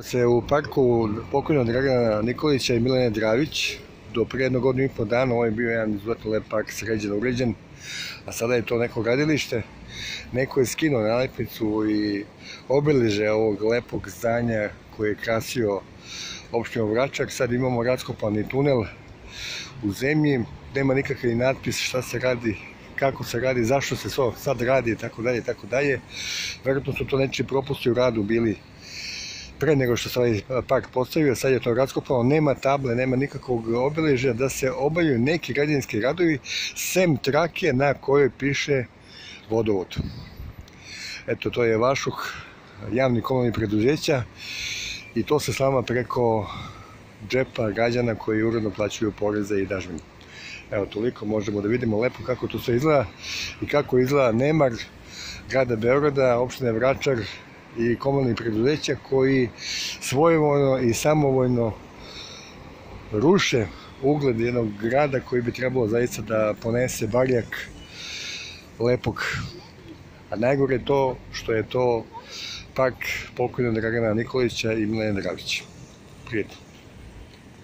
se u parku pokojnog Dragana Nikolića i Milene Dravić. Do prije jednog godinu i po dana ovo je bio jedan izuzetno lep park, sređen, uređen, a sada je to neko gradilište. Neko je skinuo nalepnicu i obeleže ovog lepog zdanja koje je krasio opštinu Vračak. Sad imamo raskopani tunel u zemlji, nema nikakvi natpis šta se radi, kako se radi, zašto se sad radi tako dalje tako dalje. Verovatno su to nečiji propusti u radu bili pre nego što se ovaj park postavio, sad je to raskopano, nema table, nema nikakvog obeležja da se obavljaju neki građevinski radovi, sem trake na kojoj piše vodovod. Eto, to je Vašuk, javni komunalni preduzeća i to se slama preko džepa građana koji uredno plaćaju poreze i dažbine. Evo, toliko možemo da vidimo lepo kako to sve izgleda i kako izgleda Nemar grada Beograda, opštine Vračar, i komunalnih preduzeća koji svojevoljno i samovoljno ruše ugled jednog grada koji bi trebalo zaista da ponese barjak lepog. A najgore je to što je to park pokojnog Dragana Nikolića i Milene Dravića. Prijatelj.